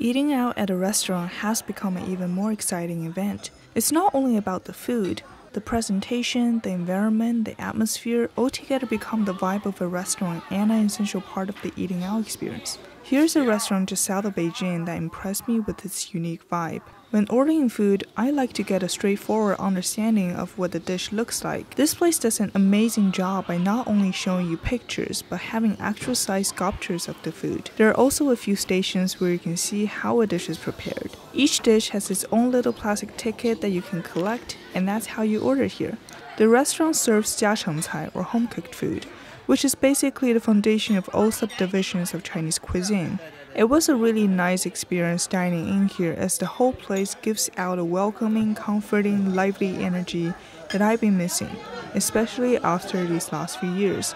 Eating out at a restaurant has become an even more exciting event. It's not only about the food, the presentation, the environment, the atmosphere all together become the vibe of a restaurant and an essential part of the eating out experience. Here's a restaurant just south of Beijing that impressed me with its unique vibe. When ordering food, I like to get a straightforward understanding of what the dish looks like. This place does an amazing job by not only showing you pictures, but having actual size sculptures of the food. There are also a few stations where you can see how a dish is prepared. Each dish has its own little plastic ticket that you can collect, and that's how you order here. The restaurant serves jiachangcai or home-cooked food, which is basically the foundation of all subdivisions of Chinese cuisine. It was a really nice experience dining in here as the whole place gives out a welcoming, comforting, lively energy that I've been missing, especially after these last few years.